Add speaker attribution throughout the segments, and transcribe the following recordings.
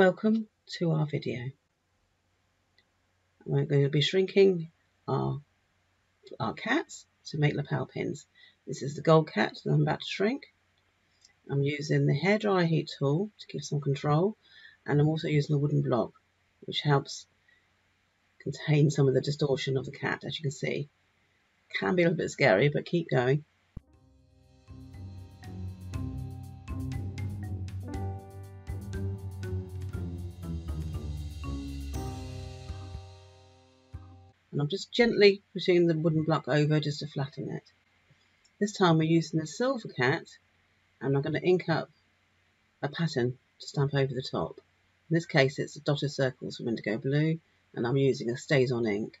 Speaker 1: Welcome to our video. We're going to be shrinking our, our cats to make lapel pins. This is the gold cat that I'm about to shrink. I'm using the hairdryer heat tool to give some control and I'm also using a wooden block which helps contain some of the distortion of the cat as you can see. Can be a little bit scary but keep going. And I'm just gently pushing the wooden block over just to flatten it. This time we're using the silver cat and I'm going to ink up a pattern to stamp over the top. In this case it's dotted circles from indigo blue and I'm using a StazOn ink.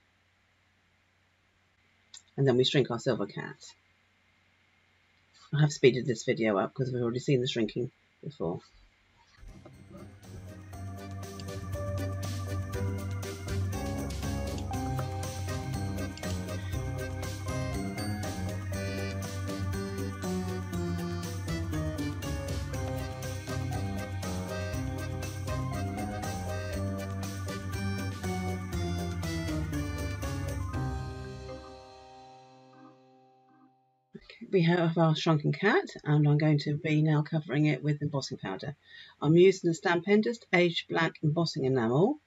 Speaker 1: And then we shrink our silver cat. I have speeded this video up because we've already seen the shrinking before. We have our shrunken cat and I'm going to be now covering it with embossing powder. I'm using the Stampendous Aged Black Embossing Enamel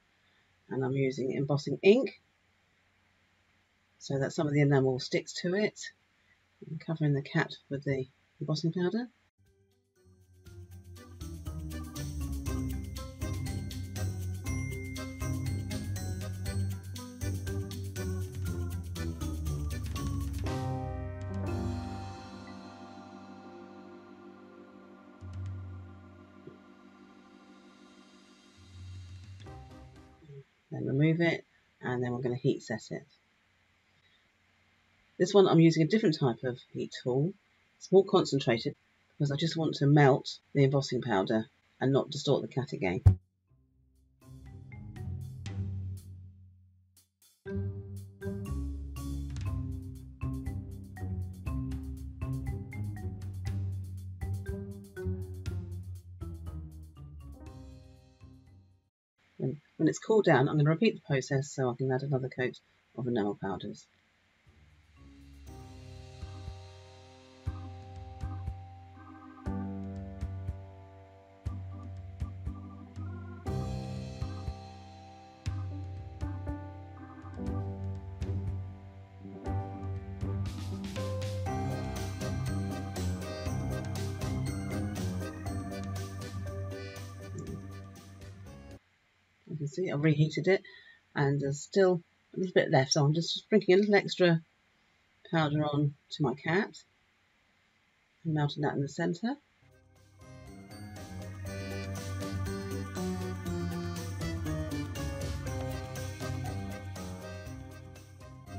Speaker 1: and I'm using embossing ink so that some of the enamel sticks to it. I'm covering the cat with the embossing powder. Then remove it, and then we're going to heat set it. This one I'm using a different type of heat tool. It's more concentrated because I just want to melt the embossing powder and not distort the cat again. When, it's cooled down, I'm going to repeat the process so I can add another coat of enamel powders. Can see I've reheated it and there's still a little bit left so I'm just sprinkling a little extra powder on to my cat and melting that in the centre.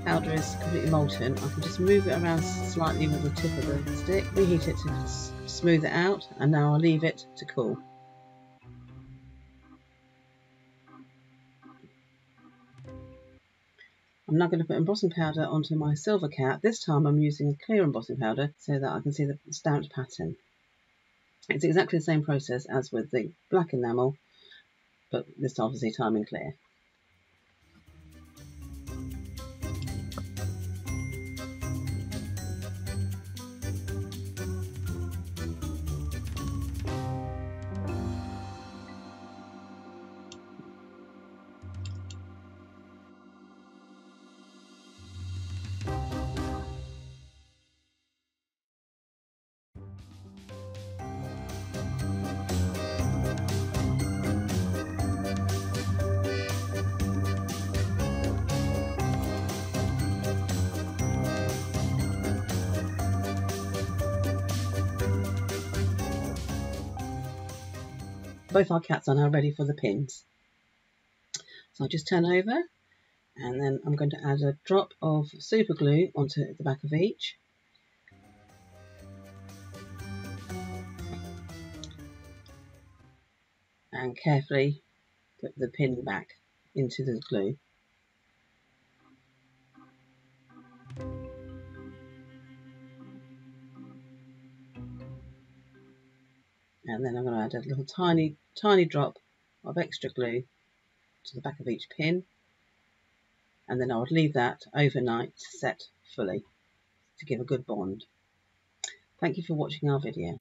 Speaker 1: powder is completely molten, I can just move it around slightly with the tip of the stick, reheat it to smooth it out, and now I'll leave it to cool. I'm now going to put embossing powder onto my silver cat. This time I'm using clear embossing powder so that I can see the stamped pattern. It's exactly the same process as with the black enamel, but this obviously time in clear. Both our cats are now ready for the pins. So I'll just turn over and then I'm going to add a drop of super glue onto the back of each. And carefully put the pin back into the glue. And then I'm going to add a little tiny, tiny drop of extra glue to the back of each pin and then I would leave that overnight to set fully to give a good bond. Thank you for watching our video.